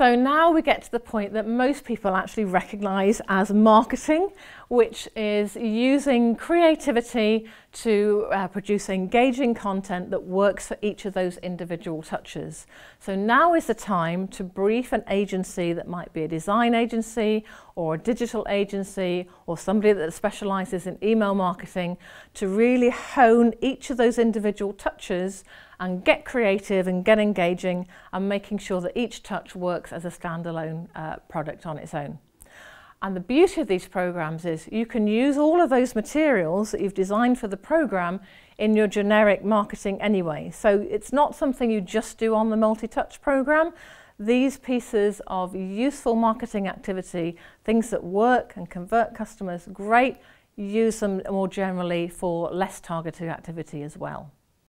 So now we get to the point that most people actually recognise as marketing, which is using creativity to uh, produce engaging content that works for each of those individual touches. So now is the time to brief an agency that might be a design agency or a digital agency or somebody that specialises in email marketing to really hone each of those individual touches and get creative and get engaging and making sure that each touch works as a standalone uh, product on its own. And the beauty of these programs is you can use all of those materials that you've designed for the program in your generic marketing anyway. So it's not something you just do on the multi-touch program. These pieces of useful marketing activity, things that work and convert customers, great, use them more generally for less targeted activity as well.